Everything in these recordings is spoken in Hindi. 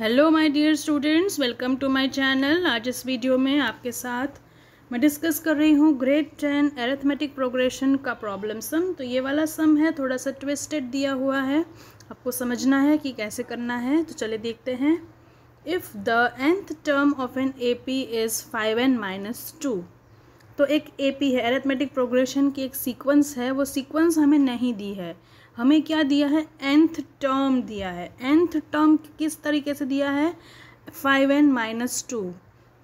Hello my dear students welcome to my channel आज इस वीडियो में आपके साथ मैं डिस्कस कर रही हूँ ग्रेड टेन एरेथमेटिक प्रोग्रेशन का प्रॉब्लम सम तो ये वाला सम है, थोड़ा सा ट्विस्टेड दिया हुआ है। आपको समझना है कि कैसे करना है। तो चले देखते हैं। If the nth term of an A P is five n minus two तो एक ए पी है। एरेथमेटिक प्रोग्रेशन की एक सीक्वेंस है। वो सीक्वेंस हमें नहीं दी है। हमें क्या दिया है? Nth टर्म दिया है। Nth टर्म किस तरीके से दिया है? फाइव एन माइनस टू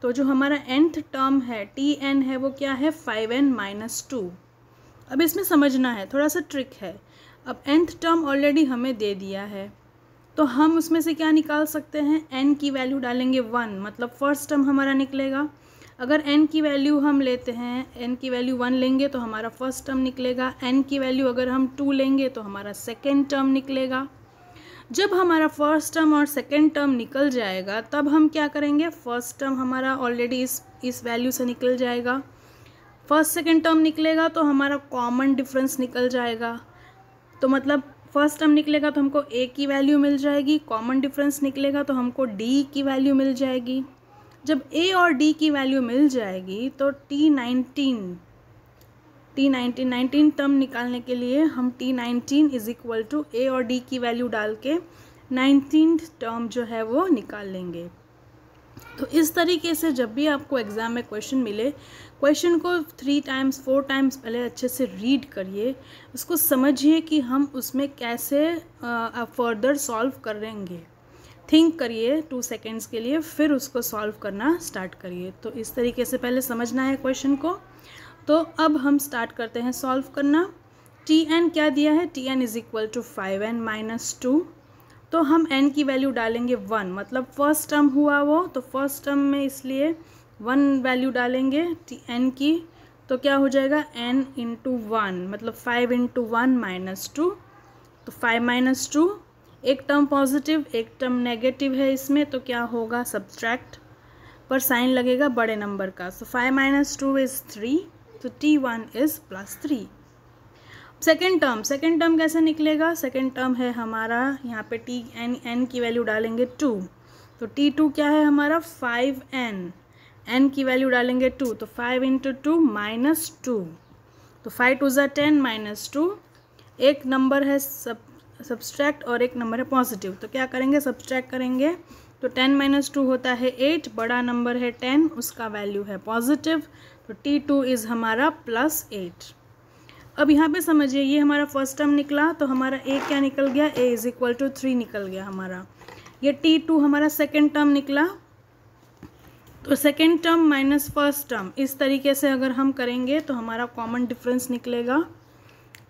तो जो हमारा nth टर्म है टी एन है, वो क्या है? फाइव एन माइनस टू अब इसमें समझना है, थोड़ा सा ट्रिक है। अब nth टर्म ऑलरेडी हमें दे दिया है। तो हम उसमें से क्या निकाल सकते हैं? N की वैल्यू डालेंगे वन मतलब फ़र्स्ट टर्म हमारा निकलेगा। अगर n की वैल्यू हम लेते हैं, n की वैल्यू वन लेंगे तो हमारा फ़र्स्ट टर्म निकलेगा, n की वैल्यू अगर हम टू लेंगे तो हमारा सेकेंड टर्म निकलेगा। जब हमारा फ़र्स्ट टर्म और सेकेंड टर्म निकल जाएगा, तब हम क्या करेंगे? फ़र्स्ट टर्म हमारा ऑलरेडी इस इस वैल्यू से निकल जाएगा। फ़र्स्ट सेकेंड टर्म निकलेगा तो हमारा कॉमन डिफरेंस निकल जाएगा। तो मतलब फ़र्स्ट टर्म निकलेगा तो हमको ए की वैल्यू मिल जाएगी कॉमन डिफरेंस निकलेगा तो हमको डी की वैल्यू मिल जाएगी। जब ए और डी की वैल्यू मिल जाएगी तो T nineteen T nineteen nineteen term निकालने के लिए हम T nineteen is equal to a और डी की वैल्यू डाल के नाइनटीन टर्म जो है वो निकाल लेंगे। तो इस तरीके से जब भी आपको एग्ज़ाम में क्वेश्चन मिले क्वेश्चन को थ्री टाइम्स फोर टाइम्स पहले अच्छे से रीड करिए। उसको समझिए कि हम उसमें कैसे फर्दर सॉल्व करेंगे। थिंक करिए टू सेकेंड्स के लिए, फिर उसको सॉल्व करना स्टार्ट करिए। तो इस तरीके से पहले समझना है क्वेश्चन को। तो अब हम स्टार्ट करते हैं सॉल्व करना। टी एन क्या दिया है? T n is equal to five n minus two तो हम एन की वैल्यू डालेंगे वन मतलब फ़र्स्ट टर्म हुआ वो तो फ़र्स्ट टर्म में इसलिए वन वैल्यू डालेंगे टी एन की। तो क्या हो जाएगा? एन इंटू वन मतलब five into one minus two तो फाइव माइनस टू एक टर्म पॉजिटिव एक टर्म नेगेटिव है इसमें तो क्या होगा? सब्सट्रैक्ट पर साइन लगेगा बड़े नंबर का। So five minus two is three तो T one is plus three second term second term कैसे निकलेगा? सेकेंड टर्म है हमारा, यहाँ पे टी एन एन की वैल्यू डालेंगे टू तो टी टू क्या है हमारा? फाइव एन एन की वैल्यू डालेंगे टू तो five into two minus two तो फाइव टू ज़ा टेन माइनस टू एक नंबर है सब सब्सट्रैक्ट और एक नंबर है पॉजिटिव। तो क्या करेंगे? सब्सट्रैक्ट करेंगे। तो टेन माइनस टू होता है एट, बड़ा नंबर है टेन, उसका वैल्यू है पॉजिटिव। तो टी टू इज़ हमारा प्लस एट। अब यहाँ पे समझिए, ये हमारा फ़र्स्ट टर्म निकला तो हमारा ए क्या निकल गया? A is equal to three निकल गया हमारा। ये टी टू हमारा सेकेंड टर्म निकला। तो second term minus first term, इस तरीके से अगर हम करेंगे तो हमारा कॉमन डिफरेंस निकलेगा।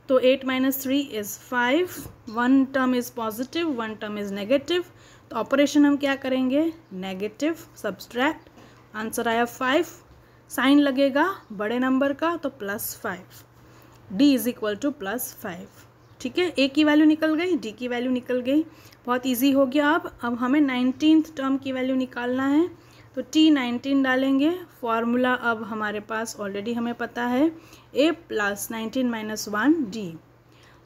तो eight minus three is five one term is positive one term is negative तो ऑपरेशन हम क्या करेंगे? नेगेटिव सब्सट्रैक्ट आंसर आया फाइव साइन लगेगा, बड़े नंबर का तो plus five d is equal to plus five ठीक है? ए की वैल्यू निकल गई डी की वैल्यू निकल गई. बहुत इजी हो गया अब। अब हमें नाइनटीन टर्म की वैल्यू निकालना है। तो टी नाइनटीन डालेंगे। फॉर्मूला अब हमारे पास ऑलरेडी हमें पता है। A plus nineteen minus one d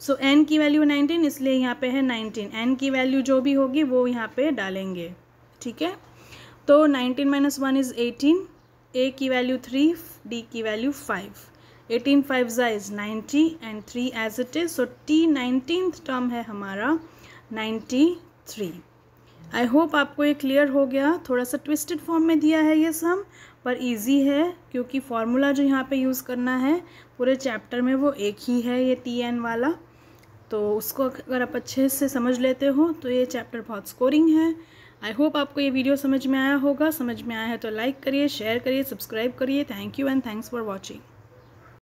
so n की वैल्यू नाइनटीन इसलिए यहाँ पे है नाइनटीन एन की वैल्यू जो भी होगी, वो यहाँ पे डालेंगे। ठीक है? तो nineteen minus one is eighteen a की वैल्यू थ्री डी की वैल्यू फाइव एटीन फाइव ज़ा is ninety and three as it is so T nineteen term है हमारा नाइन्टी थ्री आई होप आपको ये क्लियर हो गया। थोड़ा सा ट्विस्टेड फॉर्म में दिया है ये सम पर इजी है, क्योंकि फार्मूला जो यहाँ पे यूज़ करना है, पूरे चैप्टर में वो एक ही है ये टी एन वाला। तो उसको अगर आप अच्छे से समझ लेते हो तो ये चैप्टर बहुत स्कोरिंग है। आई होप आपको ये वीडियो समझ में आया होगा। समझ में आया है तो लाइक करिए शेयर करिए सब्सक्राइब करिए। Thank you and thanks for watching